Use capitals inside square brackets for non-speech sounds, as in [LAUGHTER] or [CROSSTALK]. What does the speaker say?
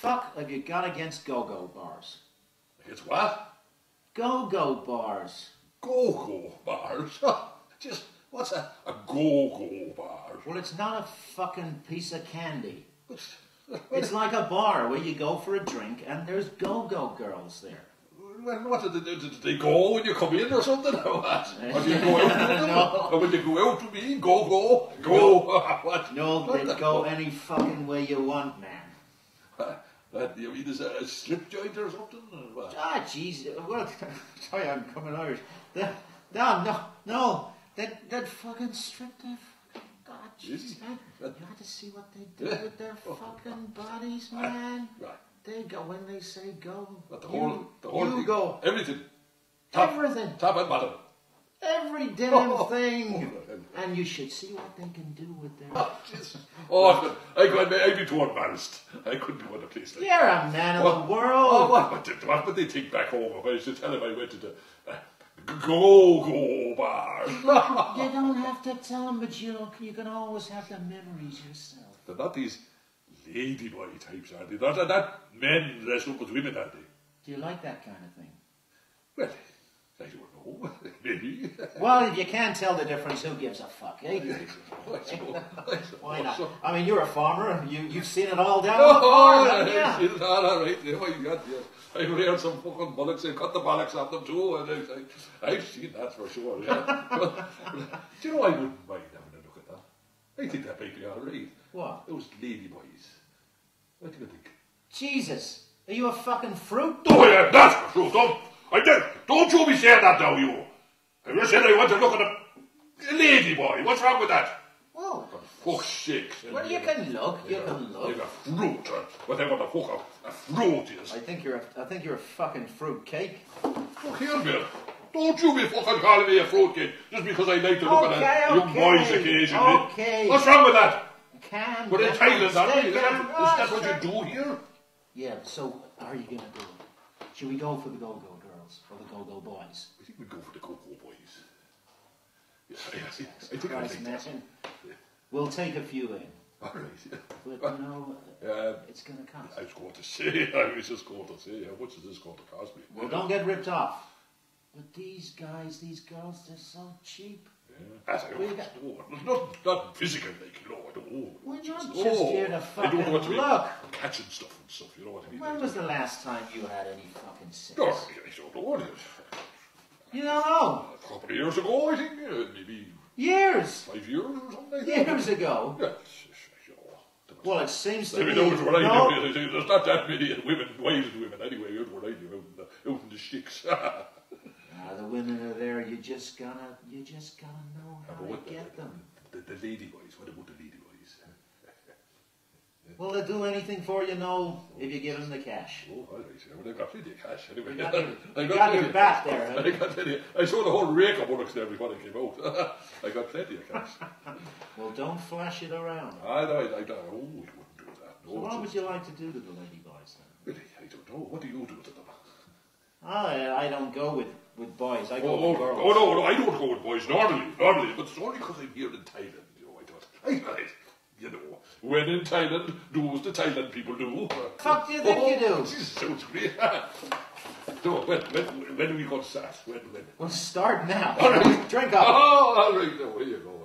fuck have you got against go-go bars? It's what? Go-go bars. Go-go bars. [LAUGHS] Just, what's a, a go-go bar? Well, it's not a fucking piece of candy. [LAUGHS] It's like a bar where you go for a drink and there's go-go girls there. What did they, do did they go when you come in or something? Or what? [LAUGHS] Or do you go out with them? No. Or when you go out to me, go, go, go. what? No, they the- go any fucking way you want, man. What, you mean is a slip joint or something? Or what? Ah, jeez. Well, [LAUGHS] sorry, I'm coming Irish. The, no, no, no. That, that fucking strip there. God, jeez, man. [LAUGHS] You had to see what they do Yeah. with their [LAUGHS] fucking bodies, man. Right. They go when they say go. But the you, whole, the whole you thing, go. everything. Top, Everything. Top and bottom. Every damn Oh. thing. Oh. And you should see what they can do with their. Oh, jeez. Oh, I could, I'd be too embarrassed. I couldn't go in a place like You're a man of What? the Oh, world. what, what, what would they think back home if I used to tell them I went to the uh, go-go bar? You [LAUGHS] don't have to tell them, but you you can always have the memories yourself. They're not these ladyboy types, are they? They're not, not men dressed up as women, are they? Do you like that kind of thing? Well, I don't know. Maybe. Well, if you can't tell the difference, who gives a fuck, eh? I suppose. I suppose Why not? so. I mean, you're a farmer. You you've seen it all down [LAUGHS] on the Oh, farm, yeah, haven't yeah. you? It's all all right. Yeah, well, you got, yeah. I've heard some fucking bullocks. They've cut the bollocks off them too. And I, I, I've seen that for sure. Yeah. But, [LAUGHS] do you know I wouldn't mind having a look at that? I think that might be all right. What? Those ladyboys. What do you think? Jesus, are you a fucking fruit? Oh, yeah, that's the truth. Don't, Don't you be saying that now, you. I just said I want to look at a, a ladyboy. What's wrong with that? Well, For fuck's sake. well, you can look. You can look. Like a fruit, or whatever the fuck a, a fruit is. I think you're a, I think you're a fucking fruit cake. Look here, Bill. Don't you be fucking calling me a fruitcake just because I like to look Okay, at a young okay, boys occasionally. okay. What's wrong with that? Can We're in Thailand, aren't we? Is that, is Ah, that what you do here? Yeah. So, how are you gonna do it? Should we go for the go-go girls or the go-go boys? I think we'd go for the Cocoa Boys. Yeah, yes, yes. I think I think that. We'll take a few in, All right. Yeah. but you know, Um, it's gonna cost. I was going to say, [LAUGHS] I was just going to say, how much is this going to cost me? Well, don't get ripped off. But these guys, these girls, they're so cheap. Yeah. As I We don't got- know. Not, not physical, like, you know, I don't know. We're not Oh, just here to I don't know what mean. look. Catching stuff and stuff, you know what I mean? When was the last time you had any fucking sex? Oh, I don't know what it is. You don't know. A couple of years ago, I think, uh, maybe Years. five years or something. Years ago. Yeah, it's- it's, you know, there was- Well, it seems to Maybe me. those were I no, live, There's not that many women, wild women anyway, out where I live, out in the, out in the sticks. [LAUGHS] Ah, the women are there. You just gotta, you just gotta know how to what the- get them. The, the lady boys, what about the? Will they do anything for you? No, if you give them the cash. Oh, I right, yeah, well, I got plenty of cash anyway. You got [LAUGHS] your, I got got your back there. [LAUGHS] huh? I got plenty. I saw the whole rake of bullocks there before I came out. [LAUGHS] I got plenty of cash. Well, don't flash it around. I, I, I, I, oh, we wouldn't do that. No, So what would you like to do to the lady boys then? Really, I don't know. What do you do to them? I, I don't go with, with boys. I go Oh, oh, with girls. oh, no, no, I don't go with boys normally, normally, but it's only because I'm here in Thailand, you know, I don't, I, I, you know, when in Thailand, do as the Thailand people do. Fuck do you think you do? Jesus, sounds great. so, [LAUGHS] when, when, when are we to start? When, when? We'll start now. All right. Drink up. Oh, all right, there you go.